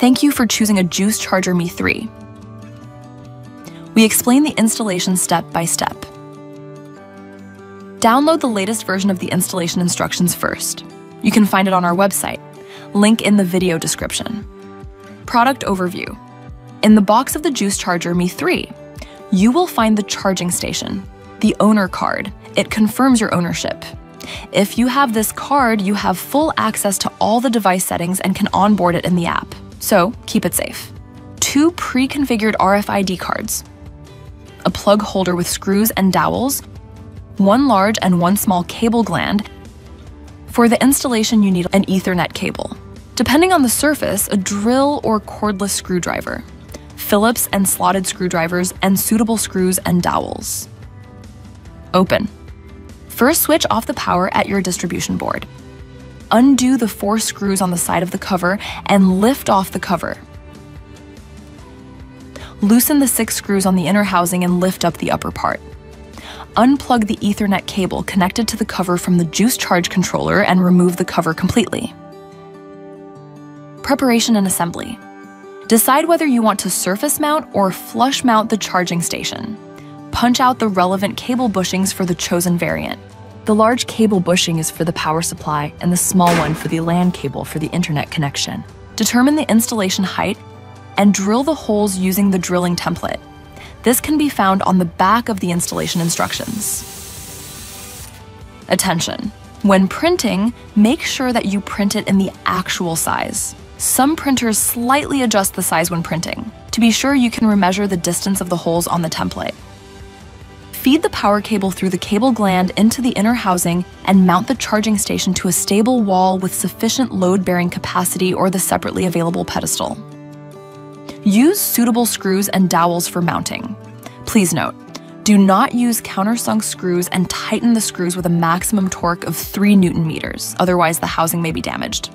Thank you for choosing a Juice Charger Me 3. We explain the installation step by step. Download the latest version of the installation instructions first. You can find it on our website, link in the video description. Product overview. In the box of the Juice Charger Me 3, you will find the charging station, the owner card. It confirms your ownership. If you have this card, you have full access to all the device settings and can onboard it in the app. So keep it safe. Two pre-configured RFID cards, a plug holder with screws and dowels, one large and one small cable gland. For the installation, you need an Ethernet cable. Depending on the surface, a drill or cordless screwdriver, Phillips and slotted screwdrivers, and suitable screws and dowels. Open. First switch off the power at your distribution board. Undo the four screws on the side of the cover and lift off the cover. Loosen the six screws on the inner housing and lift up the upper part. Unplug the Ethernet cable connected to the cover from the Juice Charge controller and remove the cover completely. Preparation and assembly. Decide whether you want to surface mount or flush mount the charging station. Punch out the relevant cable bushings for the chosen variant. The large cable bushing is for the power supply and the small one for the LAN cable for the internet connection. Determine the installation height and drill the holes using the drilling template. This can be found on the back of the installation instructions. Attention! When printing, make sure that you print it in the actual size. Some printers slightly adjust the size when printing. To be sure, you can remeasure the distance of the holes on the template. Feed the power cable through the cable gland into the inner housing and mount the charging station to a stable wall with sufficient load-bearing capacity or the separately available pedestal. Use suitable screws and dowels for mounting. Please note, do not use countersunk screws and tighten the screws with a maximum torque of 3 newton meters, otherwise the housing may be damaged.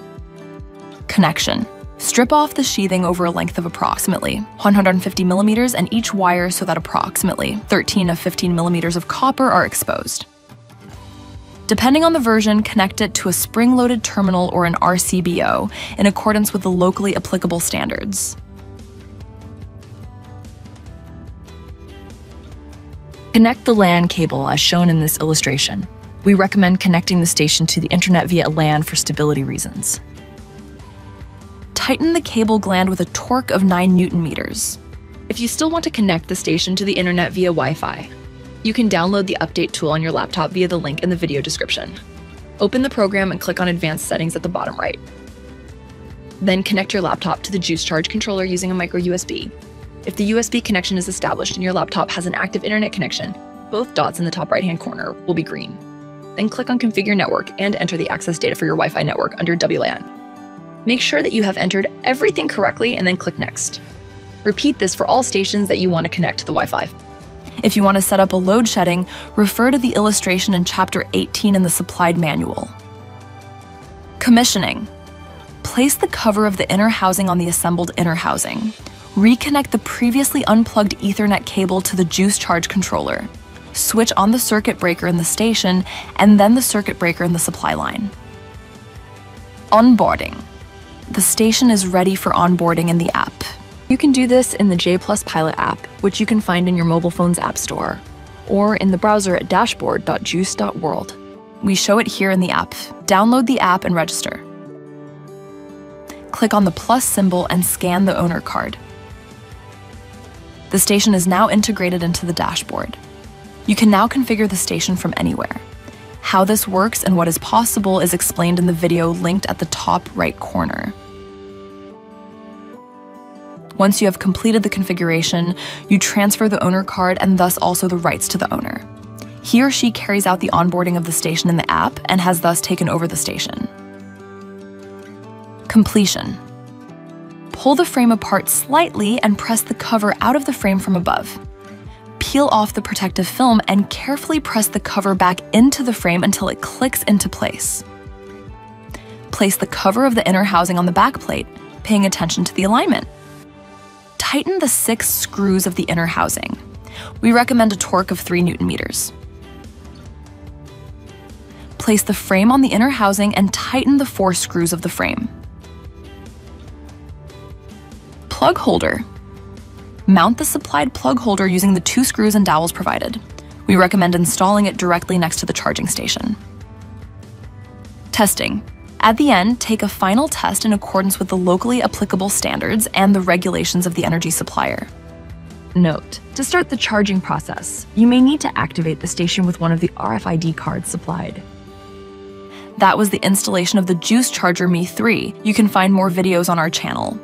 Connection. Strip off the sheathing over a length of approximately 150 millimeters and each wire so that approximately 13 of 15 millimeters of copper are exposed. Depending on the version, connect it to a spring-loaded terminal or an RCBO in accordance with the locally applicable standards. Connect the LAN cable as shown in this illustration. We recommend connecting the station to the internet via LAN for stability reasons. Tighten the cable gland with a torque of 9 newton meters. If you still want to connect the station to the internet via Wi-Fi, you can download the update tool on your laptop via the link in the video description. Open the program and click on Advanced Settings at the bottom right. Then connect your laptop to the Juice Charge controller using a micro USB if the USB connection is established and your laptop has an active internet connection, both dots in the top right hand corner will be green. Then click on Configure Network and enter the access data for your Wi Fi network under WLAN. Make sure that you have entered everything correctly and then click Next. Repeat this for all stations that you want to connect to the Wi Fi. If you want to set up a load shedding, refer to the illustration in Chapter 18 in the supplied manual. Commissioning. Place the cover of the inner housing on the assembled inner housing reconnect the previously unplugged Ethernet cable to the juice charge controller, switch on the circuit breaker in the station, and then the circuit breaker in the supply line. Onboarding. The station is ready for onboarding in the app. You can do this in the J Plus Pilot app, which you can find in your mobile phone's app store, or in the browser at dashboard.juice.world. We show it here in the app. Download the app and register. Click on the plus symbol and scan the owner card. The station is now integrated into the dashboard. You can now configure the station from anywhere. How this works and what is possible is explained in the video linked at the top right corner. Once you have completed the configuration, you transfer the owner card and thus also the rights to the owner. He or she carries out the onboarding of the station in the app and has thus taken over the station. Completion. Pull the frame apart slightly and press the cover out of the frame from above. Peel off the protective film and carefully press the cover back into the frame until it clicks into place. Place the cover of the inner housing on the back plate, paying attention to the alignment. Tighten the six screws of the inner housing. We recommend a torque of 3 newton meters. Place the frame on the inner housing and tighten the four screws of the frame. Plug holder. Mount the supplied plug holder using the two screws and dowels provided. We recommend installing it directly next to the charging station. Testing. At the end, take a final test in accordance with the locally applicable standards and the regulations of the energy supplier. Note, to start the charging process, you may need to activate the station with one of the RFID cards supplied. That was the installation of the Juice Charger Me 3. You can find more videos on our channel.